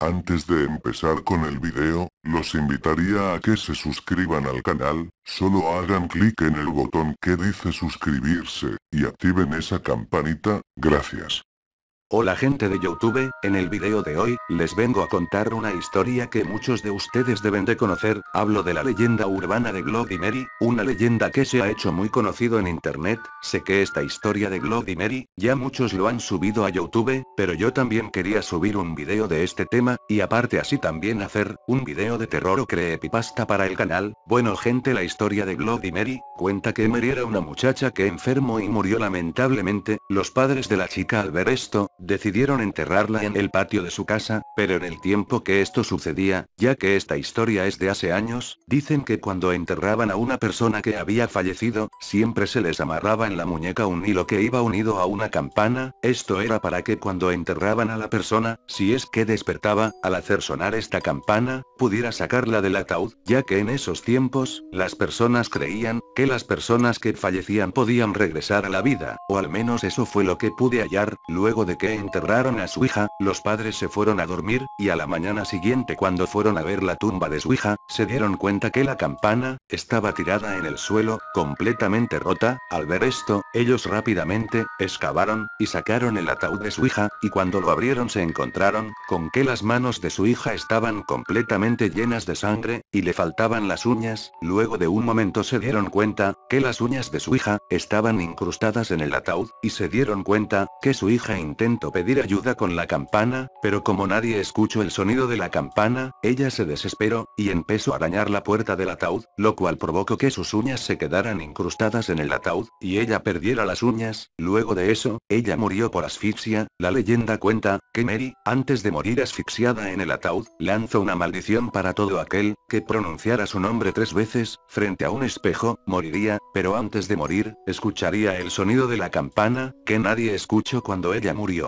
Antes de empezar con el video, los invitaría a que se suscriban al canal, solo hagan clic en el botón que dice suscribirse, y activen esa campanita, gracias. Hola gente de Youtube, en el video de hoy, les vengo a contar una historia que muchos de ustedes deben de conocer, hablo de la leyenda urbana de Bloody Mary, una leyenda que se ha hecho muy conocido en internet, sé que esta historia de Bloody Mary, ya muchos lo han subido a Youtube, pero yo también quería subir un video de este tema, y aparte así también hacer, un video de terror o creepypasta para el canal, bueno gente la historia de Bloody Mary, cuenta que Mary era una muchacha que enfermó y murió lamentablemente, los padres de la chica al ver esto, Decidieron enterrarla en el patio de su casa, pero en el tiempo que esto sucedía, ya que esta historia es de hace años, dicen que cuando enterraban a una persona que había fallecido, siempre se les amarraba en la muñeca un hilo que iba unido a una campana, esto era para que cuando enterraban a la persona, si es que despertaba, al hacer sonar esta campana, pudiera sacarla del ataúd, ya que en esos tiempos, las personas creían, que las personas que fallecían podían regresar a la vida, o al menos eso fue lo que pude hallar, luego de que enterraron a su hija, los padres se fueron a dormir, y a la mañana siguiente cuando fueron a ver la tumba de su hija, se dieron cuenta que la campana, estaba tirada en el suelo, completamente rota, al ver esto, ellos rápidamente, excavaron, y sacaron el ataúd de su hija, y cuando lo abrieron se encontraron, con que las manos de su hija estaban completamente llenas de sangre, y le faltaban las uñas, luego de un momento se dieron cuenta, que las uñas de su hija, estaban incrustadas en el ataúd, y se dieron cuenta, que su hija intentó pedir ayuda con la campana, pero como nadie escuchó el sonido de la campana, ella se desesperó, y empezó a arañar la puerta del ataúd, lo cual provocó que sus uñas se quedaran incrustadas en el ataúd, y ella perdiera las uñas, luego de eso, ella murió por asfixia, la leyenda cuenta, que Mary, antes de morir asfixiada en el ataúd, lanzó una maldición para todo aquel, que pronunciara su nombre tres veces, frente a un espejo, moriría, pero antes de morir, escucharía el sonido de la campana, que nadie escuchó cuando ella murió.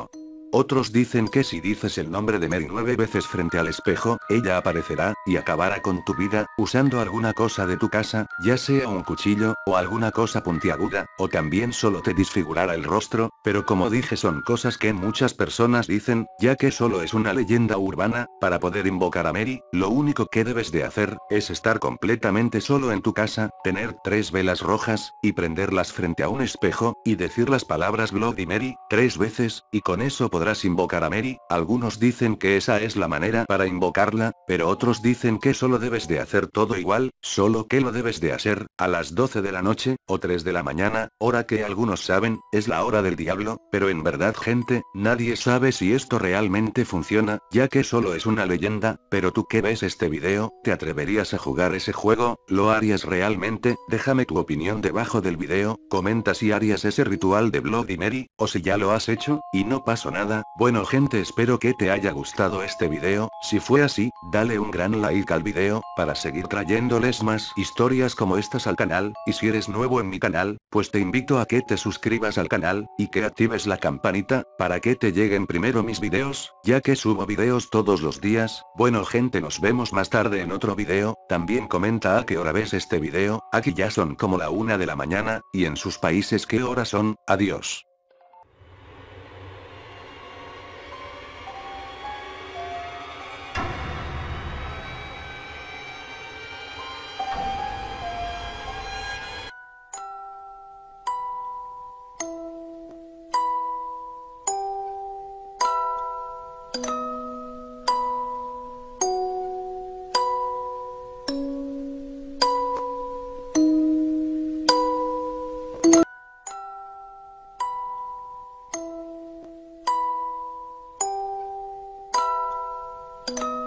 Otros dicen que si dices el nombre de Mary nueve veces frente al espejo, ella aparecerá, y acabará con tu vida, usando alguna cosa de tu casa, ya sea un cuchillo, o alguna cosa puntiaguda, o también solo te disfigurará el rostro, pero como dije son cosas que muchas personas dicen, ya que solo es una leyenda urbana, para poder invocar a Mary, lo único que debes de hacer, es estar completamente solo en tu casa, tener tres velas rojas, y prenderlas frente a un espejo, y decir las palabras Bloody Mary, tres veces, y con eso podrás invocar a Mary, algunos dicen que esa es la manera para invocarla, pero otros dicen que solo debes de hacer todo igual, solo que lo debes de hacer, a las 12 de la noche, o 3 de la mañana, hora que algunos saben, es la hora del diablo, pero en verdad gente, nadie sabe si esto realmente funciona, ya que solo es una leyenda, pero tú que ves este video, ¿te atreverías a jugar ese juego? ¿Lo harías realmente? Déjame tu opinión debajo del video, comenta si harías ese ritual de Bloody Mary, o si ya lo has hecho, y no pasó nada bueno gente espero que te haya gustado este video, si fue así, dale un gran like al video, para seguir trayéndoles más historias como estas al canal, y si eres nuevo en mi canal, pues te invito a que te suscribas al canal, y que actives la campanita, para que te lleguen primero mis videos, ya que subo videos todos los días, bueno gente nos vemos más tarde en otro video, también comenta a qué hora ves este video, aquí ya son como la una de la mañana, y en sus países qué hora son, adiós. You